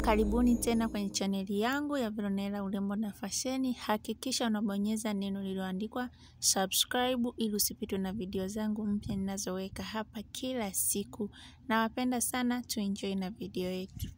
Hello, karibuni tena kwenye chaneli yangu ya Veronella urembo na fasheni. Hakikisha unabonyeza neno lililoandikwa subscribe ili usipitwe na video zangu mpya ninazoweka hapa kila siku. Nawapenda sana, tuenjoy na video yetu.